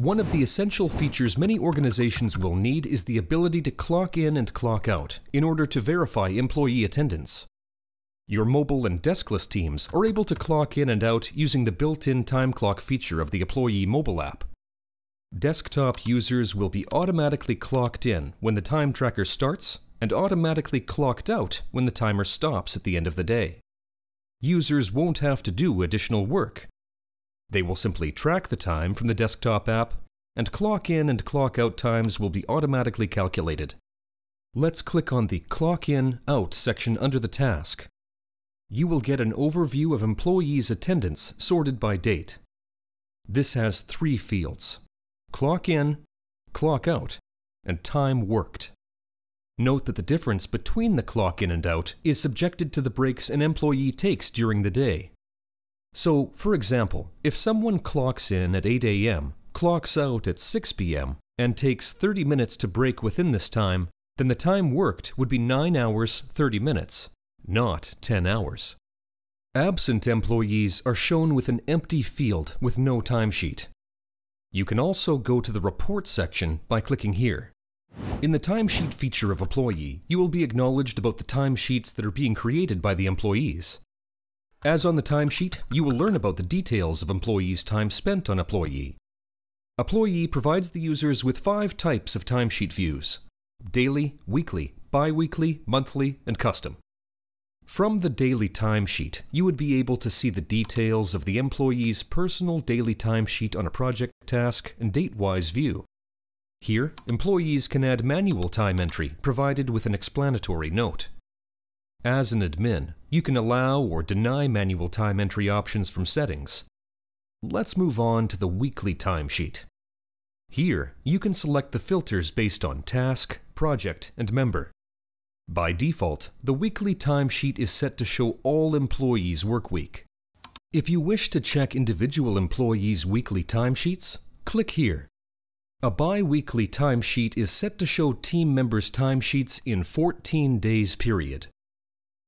One of the essential features many organizations will need is the ability to clock in and clock out in order to verify employee attendance. Your mobile and deskless teams are able to clock in and out using the built-in time clock feature of the Apploye mobile app. Desktop users will be automatically clocked in when the time tracker starts and automatically clocked out when the timer stops at the end of the day. Users won't have to do additional work. They will simply track the time from the desktop app, and clock in and clock out times will be automatically calculated. Let's click on the Clock In Out section under the task. You will get an overview of employees' attendance sorted by date. This has three fields clock in, clock out, and time worked. Note that the difference between the clock in and out is subjected to the breaks an employee takes during the day. So, for example, if someone clocks in at 8 a.m., clocks out at 6 p.m., and takes 30 minutes to break within this time, then the time worked would be 9 hours 30 minutes, not 10 hours. Absent employees are shown with an empty field with no timesheet. You can also go to the Report section by clicking here. In the timesheet feature of Apploye, you will be acknowledged about the timesheets that are being created by the employees. As on the timesheet, you will learn about the details of employees' time spent on Apploye. Apploye provides the users with five types of timesheet views daily, weekly, bi-weekly, monthly, and custom. From the daily timesheet, you would be able to see the details of the employee's personal daily timesheet on a project task and date-wise view. Here, employees can add manual time entry provided with an explanatory note. As an admin, you can allow or deny manual time entry options from settings. Let's move on to the weekly timesheet. Here, you can select the filters based on task, project, and member. By default, the weekly timesheet is set to show all employees' work week. If you wish to check individual employees' weekly timesheets, click here. A bi-weekly timesheet is set to show team members' timesheets in 14 days period.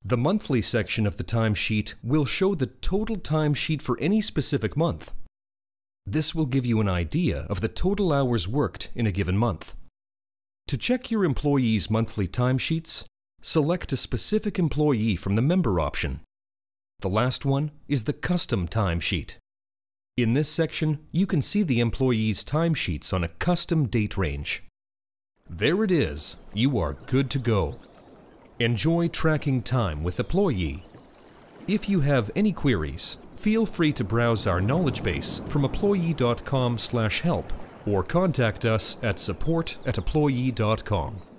The monthly section of the timesheet will show the total timesheet for any specific month. This will give you an idea of the total hours worked in a given month. To check your employees' monthly timesheets, select a specific employee from the Member option. The last one is the Custom Timesheet. In this section, you can see the employee's timesheets on a custom date range. There it is. You are good to go. Enjoy tracking time with Apploye. If you have any queries, feel free to browse our knowledge base from apploye.com/help or contact us at support at apploye.com.